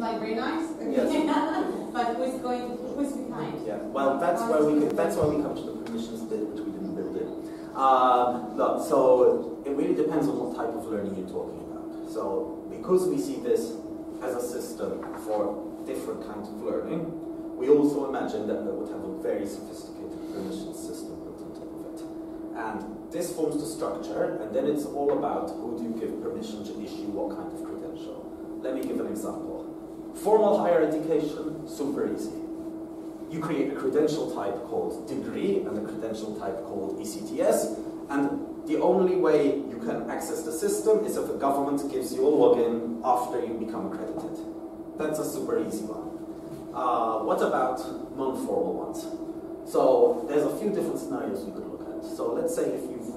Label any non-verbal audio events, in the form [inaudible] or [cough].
like very nice. Yes. [laughs] but who's going? Who's behind? Yeah. Well, that's where we that's why we come to the permissions bit, which we didn't build in. Um, look, so it really depends on what type of learning you're talking about. So because we see this as a system for different kinds of learning, we also imagine that we would have a very sophisticated permission system built on top of it. And this forms the structure, and then it's all about who do you give permission to issue what kind of credential. Let me give an example. Formal higher education, super easy. You create a credential type called degree and a credential type called ECTS, and the only way you can access the system is if the government gives you a login after you become accredited. That's a super easy one. Uh, what about non-formal ones? So there's a few different scenarios you could look at. So let's say if you've